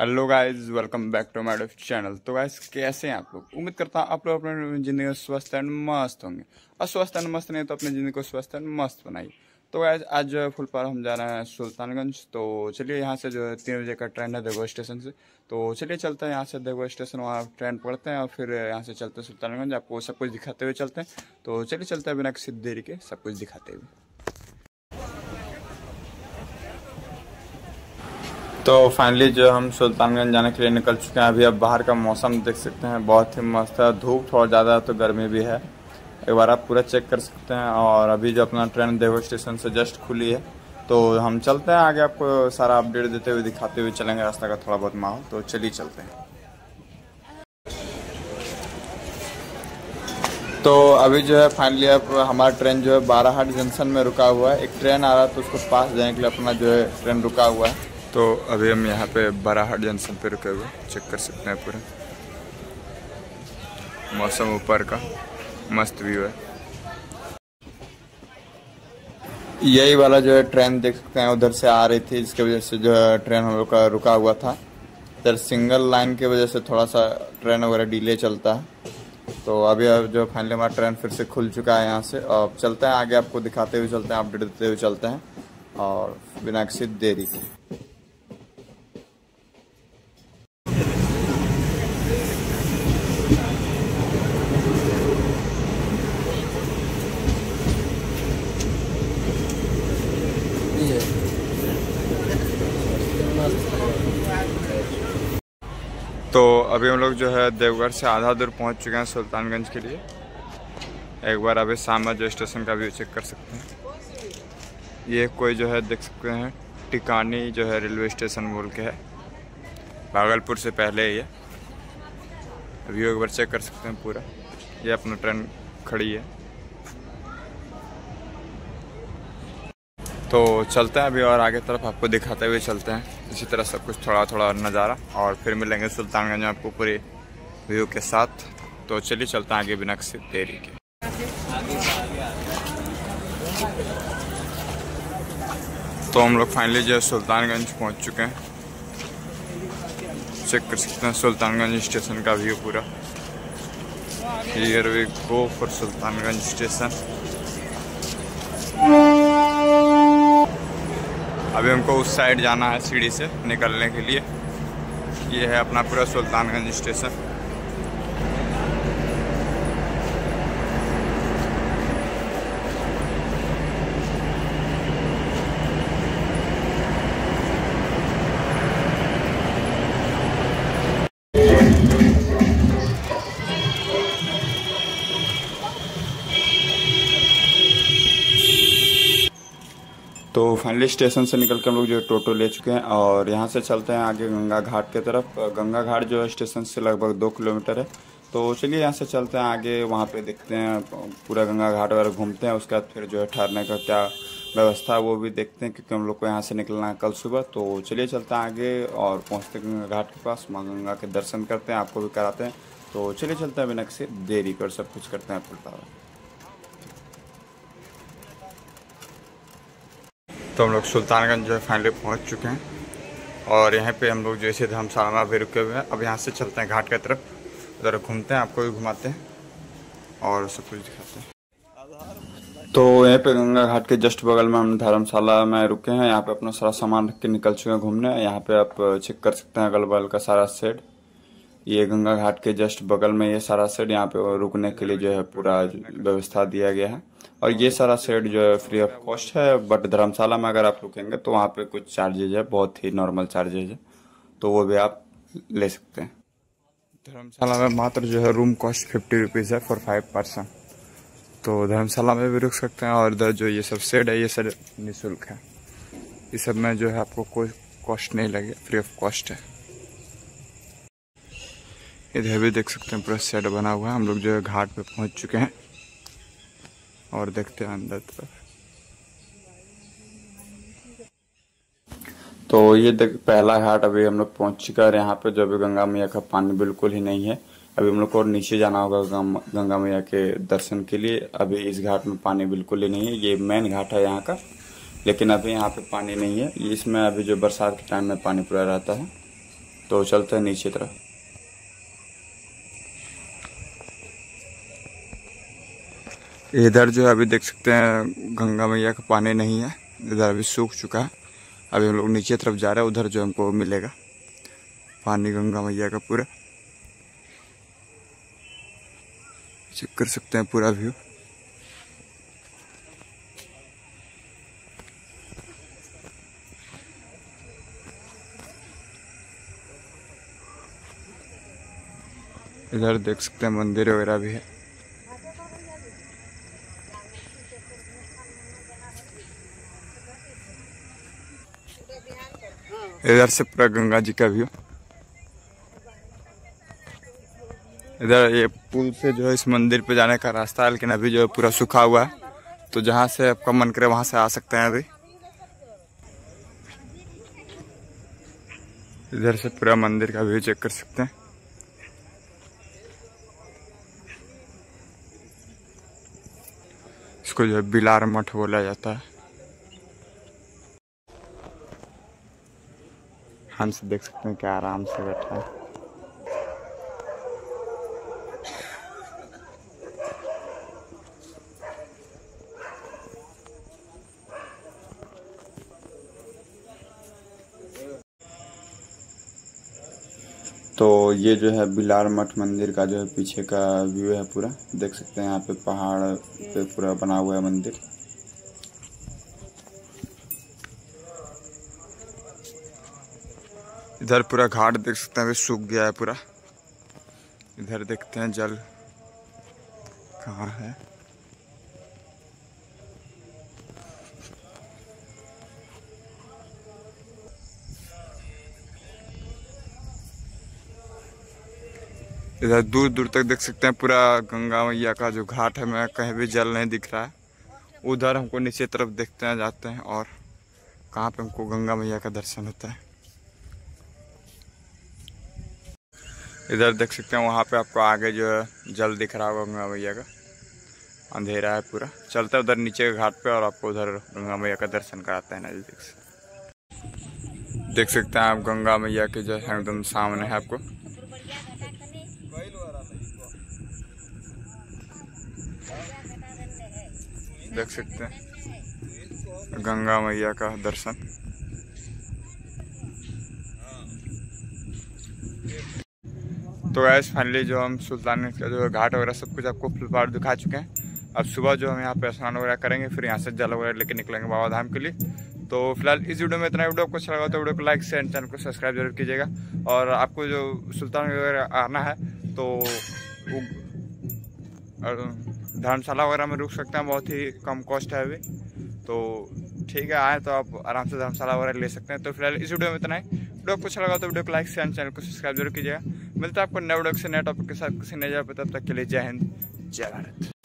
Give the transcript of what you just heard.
Hello guys welcome back to my channel तो guys कैसे हैं आप लोग? उम्मीद करता हूँ आप लोग अपने ज़िंदगी में स्वस्थ एंड मस्त होंगे। और स्वस्थ एंड मस्त नहीं तो अपनी ज़िंदगी को स्वस्थ एंड मस्त बनाइए। तो गाइस आज जो है फुलपार हम जा रहे हैं सुल्तानगंज। तो चलिए यहाँ से जो है तीन बजे का ट्रेन है देगो स्टेशन से। तो चलिए चलते हैं यहाँ से देगो स्टेशन वहाँ ट्रेन पकड़ते हैं और फिर यहाँ से चलते हैं सुल्तानगंज। आपको सब कुछ दिखाते हुए चलते हैं। तो चलिए चलते हैं बिना किसी देरी के सब कुछ दिखाते हुए। तो फाइनली जो हम सुल्तानगंज जाने के लिए निकल चुके हैं, अभी अब बाहर का मौसम देख सकते हैं, बहुत ही मस्त है, धूप थोड़ा ज़्यादा है तो गर्मी भी है। एक बार आप पूरा चेक कर सकते हैं और अभी जो अपना ट्रेन देव स्टेशन से जस्ट खुली है तो हम चलते हैं आगे आपको सारा अपडेट देते हुए, दिखाते हुए चलेंगे रास्ता का थोड़ा बहुत माहौल तो चलिए चलते हैं। तो अभी जो है फाइनली अब हमारा ट्रेन जो है बाराहाट जंक्शन में रुका हुआ है। एक ट्रेन आ रहा है तो उसको पास जाने के लिए अपना जो है ट्रेन रुका हुआ है। तो अभी हम यहाँ पे बराहट जंक्शन पे रुके हुए चेक कर सकते हैं पूरा। मौसम ऊपर का, मस्त व्यू है। यही वाला जो है ट्रेन देख सकते हैं, उधर से आ रही थी, जिसकी वजह से जो है ट्रेन हम लोग का रुका हुआ था। इधर सिंगल लाइन की वजह से थोड़ा सा ट्रेन वगैरह डिले चलता है। तो अभी अब जो फाइनली हमारा ट्रेन फिर से खुल चुका है यहाँ से। और चलते हैं, आगे आपको दिखाते हुए चलते हैं अपडेट देते हुए चलते हैं। और बिना किसी देरी के। तो अभी हम लोग जो है देवघर से आधा दूर पहुँच चुके हैं सुल्तानगंज के लिए। एक बार अभी सामा जो स्टेशन का व्यू चेक कर सकते हैं। ये कोई जो है देख सकते हैं, टिकानी जो है रेलवे स्टेशन बोल के है। भागलपुर से पहले ये व्यू एक बार चेक कर सकते हैं पूरा। ये अपना ट्रेन खड़ी है। तो चलते हैं अभी और आगे तरफ़ आपको दिखाते हुए चलते हैं। इसी तरह सब कुछ थोड़ा थोड़ा नज़ारा और फिर मिलेंगे सुल्तानगंज में आपको पूरे व्यू के साथ। तो चलिए चलते हैं आगे बिना किसी देरी के। तो हम लोग फाइनली जो है सुल्तानगंज पहुँच चुके हैं। चेक कर सकते हैं सुल्तानगंज स्टेशन का व्यू पूरा। Here we go for Sultanganj station अभी हमको उस साइड जाना है सीढ़ी से निकलने के लिए। ये है अपना पूरा सुल्तानगंज स्टेशन। फाइनली स्टेशन से निकल के हम लोग जो टोटो ले चुके हैं और यहाँ से चलते हैं आगे गंगा घाट की तरफ़। गंगा घाट जो है स्टेशन से लगभग दो किलोमीटर है। तो चलिए यहाँ से चलते हैं आगे, वहाँ पे देखते हैं, पूरा गंगा घाट वगैरह घूमते हैं, उसके बाद फिर जो है ठहरने का क्या व्यवस्था वो भी देखते हैं, क्योंकि हम लोग को यहाँ से निकलना है कल सुबह। तो चलिए चलते हैं आगे और पहुँचते गंगा घाट के पास, माँ गंगा के दर्शन करते हैं, आपको भी कराते हैं। तो चलिए चलते हैं बिना किसी देरी कर सब कुछ करते हैं फिर तो हम लोग सुल्तानगंज जो है फाइनली पहुँच चुके हैं। और यहाँ पे हम लोग जैसे धर्मशाला में अभी रुके हुए हैं। अब यहाँ से चलते हैं घाट की तरफ़। उधर घूमते हैं, आपको भी घुमाते हैं। और सब कुछ दिखाते हैं। तो यहाँ पे गंगा घाट के जस्ट बगल में हम धर्मशाला में रुके हैं। यहाँ पे अपना सारा सामान रख के निकल चुके हैं घूमने। यहाँ पे आप चेक कर सकते हैं अगल बगल का सारा सेट ये गंगा घाट के जस्ट बगल में ये सारा सेट यहाँ पे रुकने के लिए जो है पूरा व्यवस्था दिया गया है। और ये सारा सेट जो है फ्री ऑफ़ कॉस्ट है बट धर्मशाला में अगर आप रुकेंगे तो वहाँ पे कुछ चार्जेज है, बहुत ही नॉर्मल चार्जेज है तो वो भी आप ले सकते हैं। धर्मशाला में मात्र जो है रूम कॉस्ट फिफ्टी रुपीज़ है फॉर फाइव पर्सन तो धर्मशाला में भी रुक सकते हैं और इधर जो ये सब सेट है, ये सब निःशुल्क है। ये सब में जो है आपको कोई कॉस्ट नहीं लगे फ्री ऑफ़ कॉस्ट है। इधर भी देख सकते हैं पूरा सेट बना हुआ है, हम लोग जो है घाट पे पहुँच चुके हैं। और देखते हैं अंदर तरफ़ तो ये देख, पहला घाट अभी हम लोग पहुँच चुका है यहाँ पे जो अभी गंगा मैया का पानी बिल्कुल ही नहीं है। अभी हम लोग को और नीचे जाना होगा गंगा मैया के दर्शन के लिए। अभी इस घाट में पानी बिल्कुल ही नहीं है, ये मेन घाट है यहाँ का। लेकिन अभी यहाँ पे पानी नहीं है। इसमें अभी जो बरसात के टाइम में पानी पूरा रहता है। तो चलते हैं नीचे तरफ़। इधर जो है, अभी देख सकते हैं, गंगा मैया का पानी नहीं है। इधर अभी सूख चुका है। अभी हम लोग नीचे तरफ़ जा रहे हैं, उधर जो हमको मिलेगा। पानी गंगा मैया का पूरा। चेक कर सकते हैं पूरा व्यू। इधर देख सकते हैं, मंदिर वगैरह भी है। इधर से पूरा गंगा जी का व्यू। इधर ये पुल से जो है इस मंदिर पे जाने का रास्ता है लेकिन अभी जो है पूरा सूखा हुआ है। तो जहाँ से आपका मन करे वहाँ से आ सकते हैं अभी। इधर से पूरा मंदिर का व्यू चेक कर सकते हैं। इसको जो है बिलार मठ बोला जाता है। हंस देख सकते हैं क्या आराम से बैठा है। तो ये जो है बिलार मठ मंदिर का जो है पीछे का व्यू है पूरा। देख सकते हैं यहाँ पे पहाड़ पे पूरा बना हुआ है मंदिर। इधर पूरा घाट देख सकते हैं, अभी सूख गया है पूरा। इधर देखते हैं जल कहाँ है। इधर दूर दूर तक देख सकते हैं पूरा गंगा मैया का जो घाट है, मैं कहीं भी जल नहीं दिख रहा है। उधर हमको नीचे तरफ़ देखते हैं, जाते हैं और कहाँ पे हमको गंगा मैया का दर्शन होता है। इधर देख सकते हैं, वहाँ पे आपको आगे जो है, जल दिख रहा होगा गंगा मैया का। अंधेरा है पूरा। चलते हैं उधर नीचे के घाट पे और आपको उधर गंगा मैया का दर्शन कराते हैं नज़दीक से। देख सकते हैं आप गंगा मैया के जो है, एकदम सामने है आपको। देख सकते हैं। गंगा मैया का दर्शन। तो गैस फाइनली जो हम सुल्तान का जो घाट वगैरह सब कुछ आपको फुल पार दिखा चुके हैं। अब सुबह जो हम यहाँ पे स्नान वगैरह करेंगे, फिर यहाँ से जल वगैरह लेके निकलेंगे बाबा धाम के लिए। तो फ़िलहाल इस वीडियो में इतना वीडियो आपको अच्छा लगा तो वीडियो को लाइक शेयर चैनल को सब्सक्राइब ज़रूर कीजिएगा। और आपको जो सुल्तान वगैरह आना है तो धर्मशाला वगैरह में रुक सकते हैं, बहुत ही कम कॉस्ट है अभी। तो ठीक है, आए तो आप आराम से धर्मशाला वगैरह ले सकते हैं। तो फ़िलहाल इस वीडियो में इतना ही। वीडियो को अच्छा लगा तो वीडियो को लाइक शेयर चैनल को सब्सक्राइब ज़रूर कीजिएगा। मिलता है आपको नए वीडियो से नए टॉपिक के साथ। किसी नज़र पर तब तक के लिए जय हिंद, जय भारत।